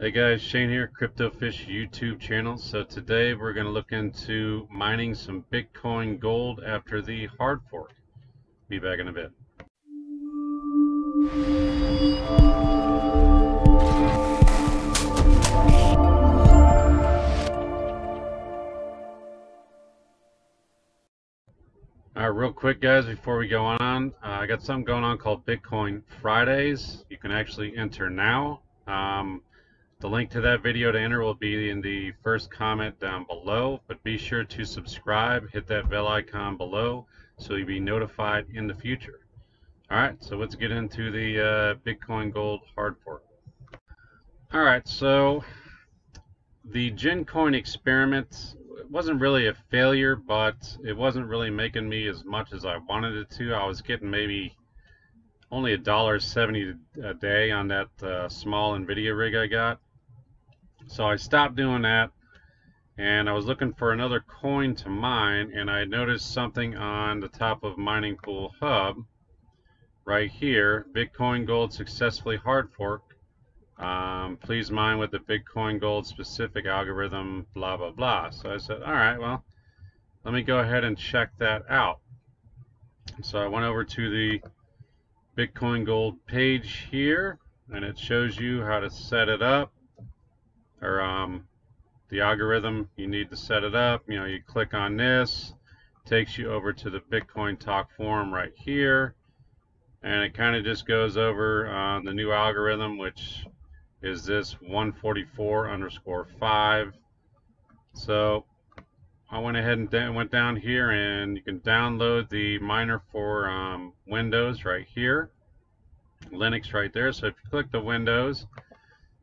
Hey guys, Shane here, CryptoFish YouTube channel. So today we're going to look into mining some Bitcoin Gold after the hard fork. Be back in a bit. All right, real quick, guys, before we go on, uh, I got something going on called Bitcoin Fridays. You can actually enter now. Um, the link to that video to enter will be in the first comment down below, but be sure to subscribe, hit that bell icon below so you'll be notified in the future. All right, so let's get into the uh, Bitcoin Gold hard fork. All right, so the Gencoin experiment wasn't really a failure, but it wasn't really making me as much as I wanted it to. I was getting maybe only a dollar seventy a day on that uh, small Nvidia rig I got. So I stopped doing that, and I was looking for another coin to mine, and I noticed something on the top of Mining Pool Hub right here: Bitcoin Gold successfully hard fork um, please mine with the Bitcoin Gold specific algorithm, blah, blah, blah. So I said, all right, well, let me go ahead and check that out. So I went over to the Bitcoin Gold page here, and it shows you how to set it up, or um, the algorithm you need to set it up. You know, you click on this, takes you over to the Bitcoin Talk forum right here, and it kind of just goes over uh, the new algorithm, which is this 144 underscore 5. So I went ahead and went down here and you can download the miner for um, Windows right here. Linux right there. So if you click the Windows,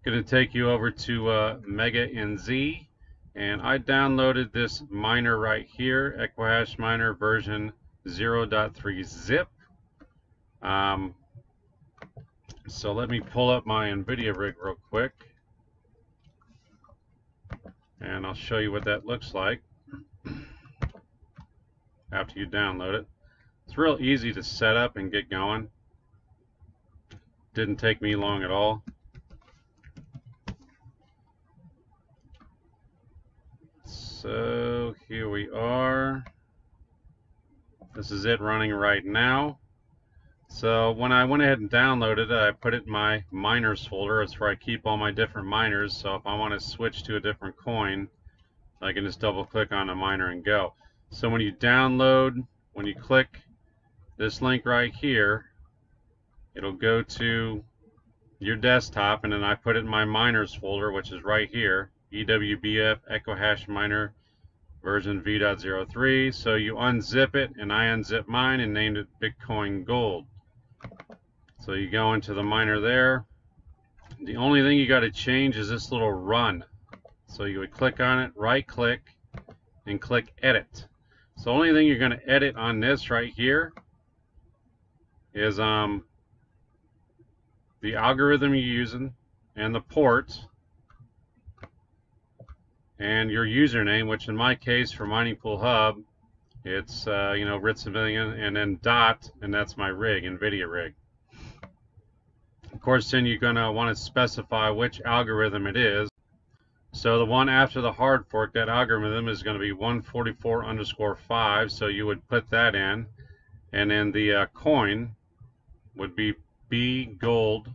going to take you over to uh, Mega NZ. And I downloaded this miner right here, Equihash miner version 0.3 zip. Um, so let me pull up my NVIDIA rig real quick. And I'll show you what that looks like after you download it. It's real easy to set up and get going. Didn't take me long at all. So here we are. This is it running right now. So when I went ahead and downloaded it, I put it in my miners folder. It's where I keep all my different miners. So if I want to switch to a different coin, I can just double click on a miner and go. So when you download, when you click this link right here, it'll go to your desktop and then I put it in my miners folder, which is right here, EWBF Equihash Miner version V.03. So you unzip it and I unzip mine and named it Bitcoin Gold. So you go into the miner there. The only thing you got to change is this little run. So you would click on it, right click, and click edit. So the only thing you're going to edit on this right here is um, the algorithm you're using and the port and your username, which in my case for Mining Pool Hub, it's uh, you know Ritz and then dot, and that's my rig, NVIDIA rig. Of course, then you're going to want to specify which algorithm it is. So the one after the hard fork, that algorithm is going to be 144 underscore 5. So you would put that in. And then the uh, coin would be B gold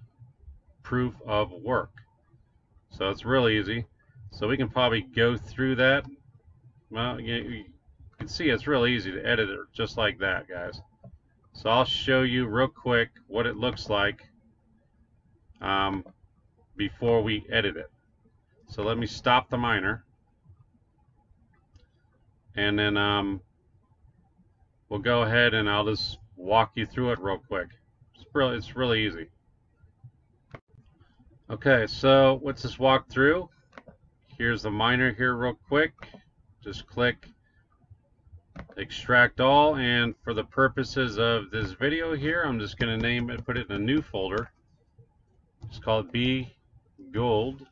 proof of work. So it's real easy. So we can probably go through that. Well, you, can see it's real easy to edit it just like that, guys. So I'll show you real quick what it looks like um, before we edit it. So let me stop the miner. And then um, we'll go ahead and I'll just walk you through it real quick. It's really, it's really easy. Okay, so let's just walk through. Here's the miner here real quick. Just click extract all and for the purposes of this video here I'm just going to name it put it in a new folder it's called B Gold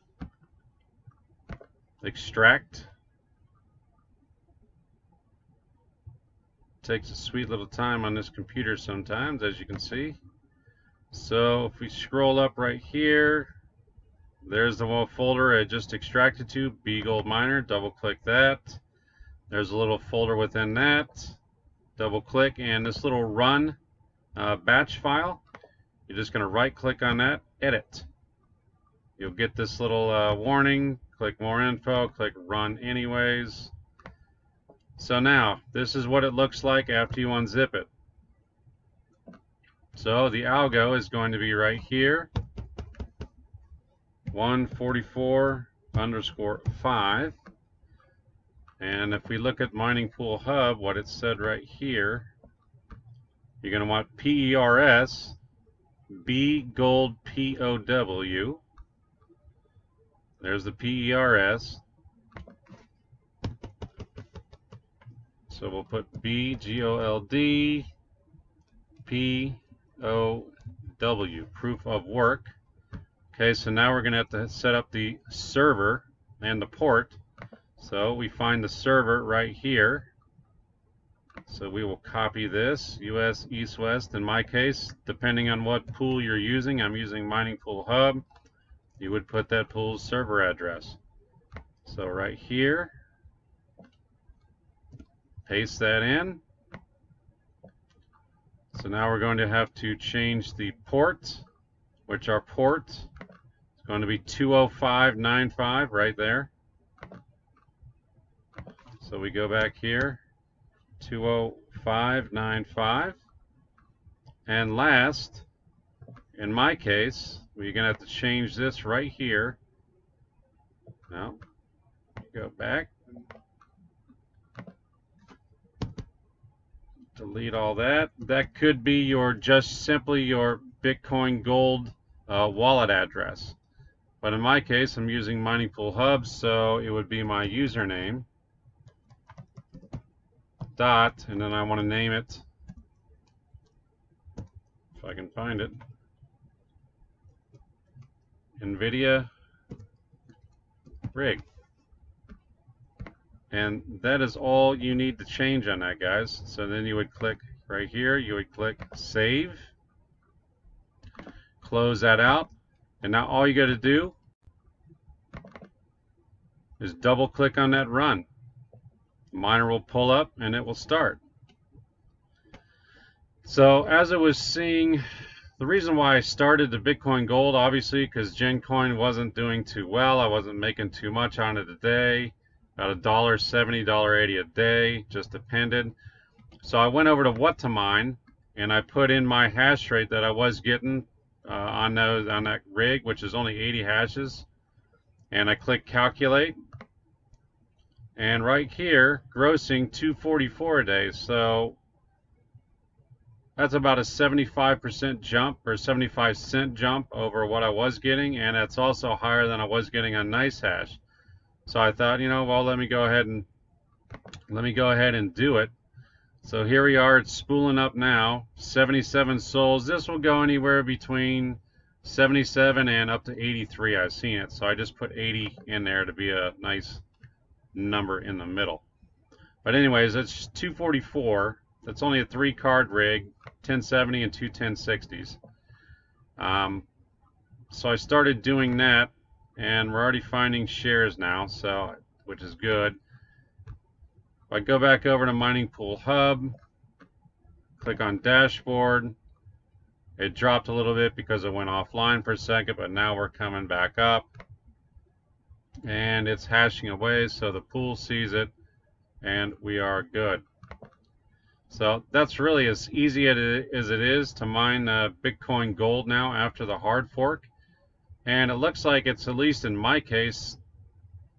Extract. Takes a sweet little time on this computer sometimes, as you can see. So if we scroll up right here, there's the folder I just extracted to, B Gold Miner. Double click that. There's a little folder within that. Double click and this little run uh, batch file. You're just going to right click on that, edit. You'll get this little uh, warning. Click more info, click run anyways. So now, this is what it looks like after you unzip it. So the algo is going to be right here. 144 underscore 5. And if we look at Mining Pool Hub, what it said right here, you're going to want PERS, B Gold POW. There's the PERS. So we'll put B G O L D P O W, proof of work. Okay, so now we're going to have to set up the server and the port. So we find the server right here. So we will copy this, US East West. In my case, depending on what pool you're using, I'm using Mining Pool Hub. You would put that pool's server address. So right here, paste that in. So now we're going to have to change the port, which our port going to be 20595 right there. So we go back here, 20595. And last, in my case, we're going to have to change this right here. Now, go back. Delete all that. That could be your just simply your Bitcoin Gold uh, wallet address. But in my case, I'm using Mining Pool Hub, so it would be my username dot, and then I want to name it, if I can find it, NVIDIA rig. And that is all you need to change on that, guys. So then you would click right here, you would click Save, close that out, and now all you got to do is double click on that run. Miner will pull up and it will start. So as I was seeing, the reason why I started the Bitcoin Gold, obviously, because GenCoin wasn't doing too well. I wasn't making too much on it a day. About a dollar seventy, dollar eighty a day, just depended. So I went over to WhatToMine and I put in my hash rate that I was getting uh, on those on that rig, which is only 80 hashes, and I click calculate. And right here, grossing 244 a day. So that's about a 75% jump or 75 cent jump over what I was getting, and it's also higher than I was getting on NiceHash. So I thought, you know, well, let me go ahead and let me go ahead and do it. So here we are, it's spooling up now, 77 sols. This will go anywhere between 77 and up to 83, I've seen it. So I just put 80 in there to be a nice number in the middle. But anyways, it's 244. That's only a three card rig, 1070 and two 1060s. Um, so I started doing that and we're already finding shares now, so which is good. I go back over to Mining Pool Hub, click on Dashboard. It dropped a little bit because it went offline for a second, but now we're coming back up. And it's hashing away, so the pool sees it, and we are good. So that's really as easy as it is to mine uh, Bitcoin Gold now after the hard fork. And it looks like it's, at least in my case,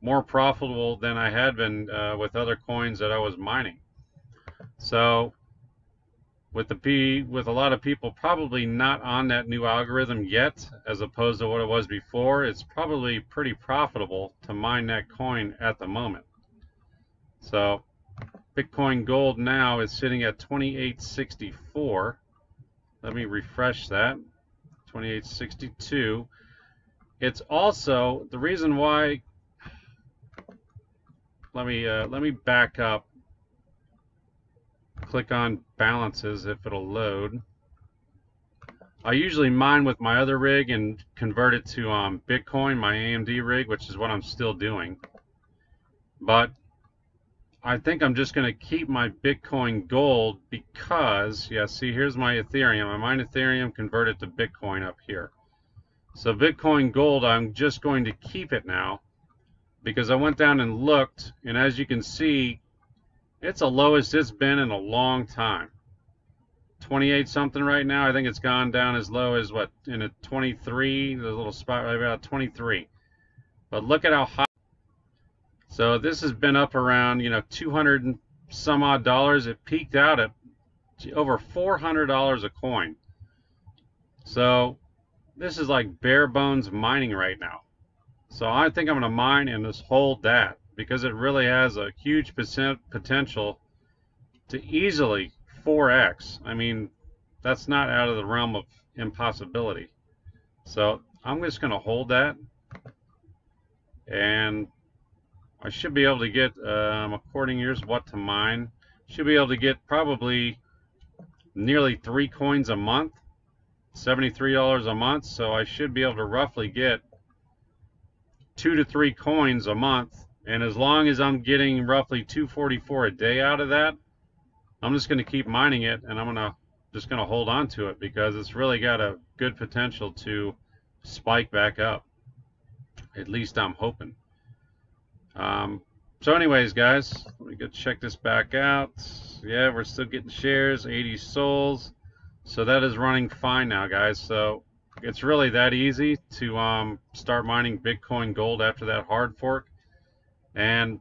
more profitable than I had been uh, with other coins that I was mining. So with the P, with a lot of people probably not on that new algorithm yet, as opposed to what it was before, it's probably pretty profitable to mine that coin at the moment. So Bitcoin Gold now is sitting at 2864. Let me refresh that. 2862. It's also the reason why let me uh, let me back up. Click on balances if it'll load. I usually mine with my other rig and convert it to um, Bitcoin, my AMD rig, which is what I'm still doing. But I think I'm just going to keep my Bitcoin gold because, yeah, see, here's my Ethereum. I mine Ethereum, convert it to Bitcoin up here. So Bitcoin gold, I'm just going to keep it now because I went down and looked, and as you can see, it's the lowest it's been in a long time. 28 something right now. I think it's gone down as low as what in a 23, the little spot right about 23. But look at how high. So this has been up around, you know, 200 and some odd dollars. It peaked out at over $400 a coin. So this is like bare bones mining right now. So I think I'm going to mine and just hold that because it really has a huge potential to easily 4x. I mean, that's not out of the realm of impossibility. So I'm just going to hold that. And I should be able to get, um, according here's WhatToMine, should be able to get probably nearly three coins a month, $73 a month. So I should be able to roughly get two to three coins a month. And as long as I'm getting roughly 244 a day out of that, I'm just going to keep mining it and I'm going to just going to hold on to it because it's really got a good potential to spike back up. At least I'm hoping. Um, so anyways, guys, let me go check this back out. Yeah, we're still getting shares, 80 sols. So that is running fine now, guys. So it's really that easy to um, start mining Bitcoin Gold after that hard fork. And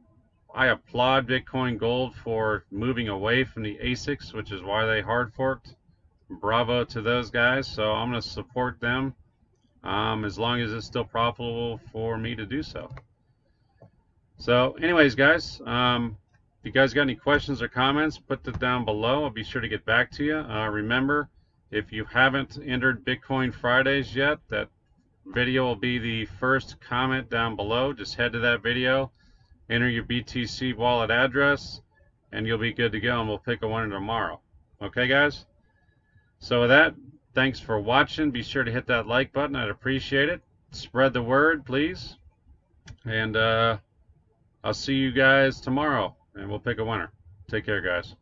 I applaud Bitcoin Gold for moving away from the ASICs, which is why they hard forked. Bravo to those guys. So I'm going to support them um, as long as it's still profitable for me to do so. So, anyways, guys, um, if you guys got any questions or comments, put them down below. I'll be sure to get back to you. Uh, remember, if you haven't entered Bitcoin Fridays yet, that video will be the first comment down below. Just head to that video enter your BTC wallet address, and you'll be good to go, and we'll pick a winner tomorrow. Okay, guys? So with that, thanks for watching. Be sure to hit that like button. I'd appreciate it. Spread the word, please. And uh, I'll see you guys tomorrow, and we'll pick a winner. Take care, guys.